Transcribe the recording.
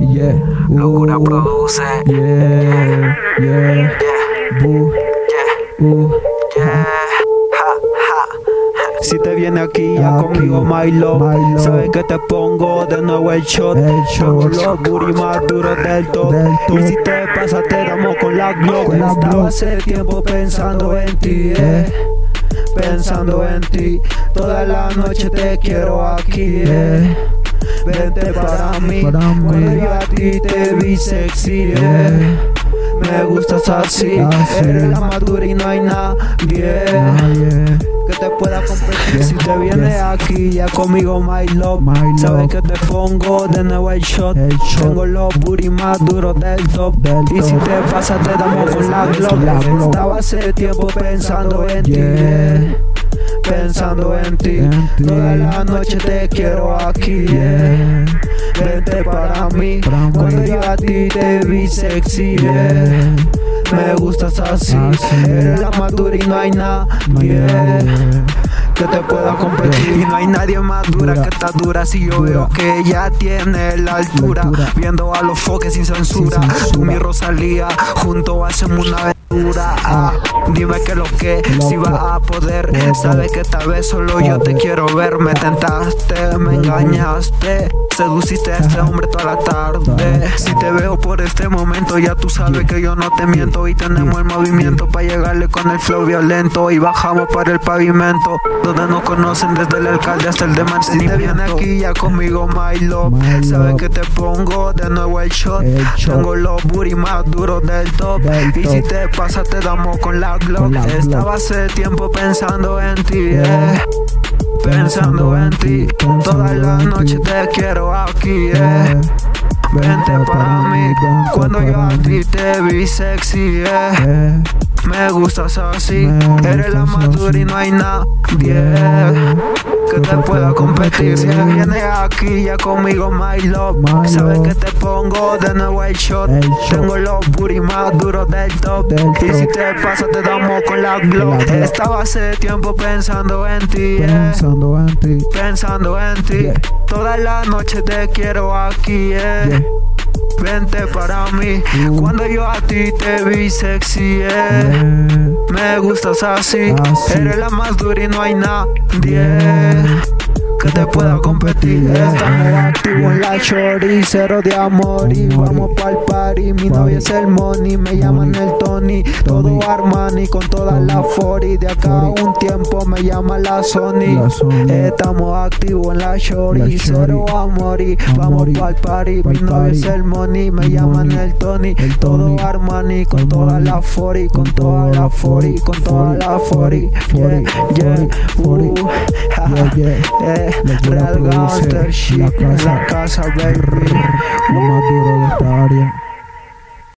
Yeah, Locura produce. Yeah, yeah, Yeah, boo, yeah, uh. yeah. Ja, ja. Si te viene aquí ya Aquí, conmigo love. Sabes que te pongo de nuevo el shot El shot. los booty más duros del top Del top. Y si te pasa te damos con la Glock Con la Estaba Glock. hace tiempo pensando en ti eh. Pensando en ti Toda la noche te quiero aquí eh. Vente para mí Para mí. Cuando yo a ti te vi sexy. Me gustas así, Así. eres la madura y no hay nadie Ah, yeah. que te pueda competir Yeah, Si te vienes yes. aquí ya conmigo my love My Sabes que te pongo de nuevo el shot El shot. Tengo los booty más duros del top Del Y si te pasa te damos con la Glock. Estaba hace tiempo pensando en ti Yeah. Pensando en ti En ti. Toda la noche te quiero aquí yeah. Vente para mí Para mí. Cuando yo a ti te vi sexy yeah. Me gustas así, Así. eres la madura y no hay nadie que te pueda competir Y no hay nadie más dura, Dura. que está dura Si yo Dura. veo que ella tiene la altura, La altura. Viendo a los foques sin censura, Sin censura. Tú mi Rosalía, junto hacemos una ah, Dime que lo que, si vas a poder. Sabes que esta vez solo yo te quiero ver. Me tentaste, me engañaste Seduciste a este hombre toda la tarde. Si te veo por este momento ya tú sabes que yo no te miento Y tenemos el movimiento para llegarle con el flow violento Y bajamos para el pavimento Donde nos conocen desde el alcalde hasta el de mantenimiento Si te viene aquí ya conmigo my love. Sabes que te pongo de nuevo el shot. Tengo los booty más duros del top. Y si te pasa te damos con la Glock. Estaba hace tiempo pensando en ti eh. Pensando en ti, Pensando toda la en noche ti. te quiero aquí, eh. Yeah. Vente para mí, cuando yo a ti te vi sexy, eh. Yeah, Me gustas así, eres la madura y no hay nadie pueda competir. Si vienes aquí ya conmigo, my love, sabes que te pongo de nuevo el shot. Tengo los booty más duros del top. Y si te pasa, te damos con la. Glock. Estaba hace tiempo pensando en ti. Pensando en ti. pensando en ti. Toda la noche te quiero aquí, eh. Vente para mí. Cuando yo a ti te vi sexy, eh. Me gustas así. Eres la más dura y no hay nadie que te pueda competir. Estamos activos en la shorty, cero de amor y vamos pa'l Mi novia es el money, me llaman el Tony. Todo. Armani con toda Tony. la 40. De acá a un tiempo me llama la Sony. Estamos activos en la shorty, cero amor y Amor vamos pa'l party. Mi novia es el money, me llaman el Tony. Todo. Armani con El toda money. la 40, con Con toda toda la la 40, con toda la 40. 40, Yeah, 40, yeah, 40. Yeah, yeah. Locura Real Gangster shit, la casa. la casa, baby. Lo más duro de esta área.